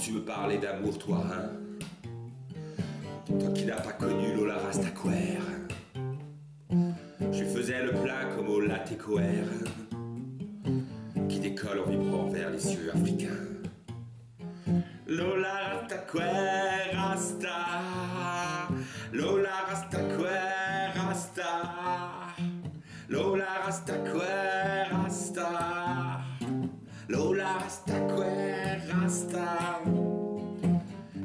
Tu me parler d'amour, toi, hein? Toi qui n'as pas connu Lola Rastaquer. Je faisais le plein comme au latte en vibrant vers les cieux africains. Lola Rastaquer, Rasta, Lola Rastaquer, Rasta, Lola Rastaquer, Rasta, Lola Rastaquer, Rasta.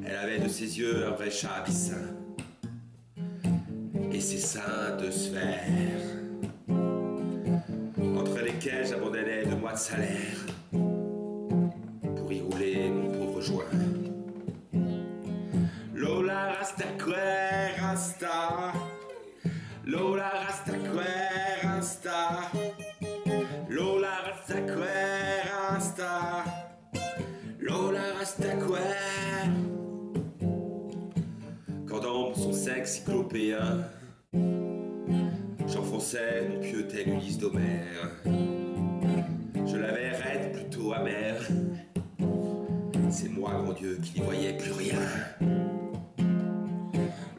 Elle avait de ses yeux un vrai chat abyssin et ses seins de sphère, entre lesquels mois salaire pour y rouler mon pauvre joint. Lola Rastaquer, Rasta, Lola Rastaquer, Rasta, Lola Rastaquer, Rasta, Lola Rastaquer. Quand dans son sexe cyclopéen, j'enfonçais mon pieu tel Ulysse d'Homère. Je l'avais raide plutôt amère. C'est moi, grand Dieu, qui n'y voyais plus rien.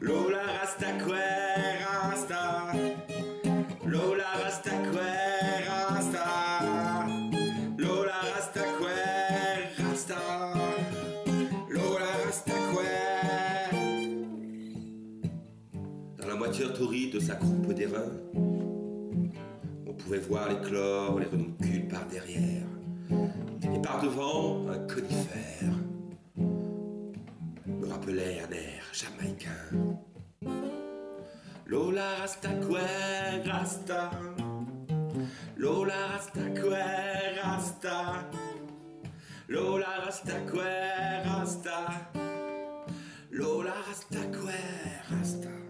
Lola Rastaquer, Rasta. Lola Rastaquer, Rasta. Lola Rastaquer, Rasta. Lola Rastaquer. Dans la moitié torride de sa croupe on pouvait voir l'éclore, les renoncules par derrière, et par devant un conifère. Me rappelait un air jamaïcain. Lola Rastaquer Rasta, Lola Rastaquer Rasta, Lola Rastaquer Rasta, Lola Rastaquer Rasta.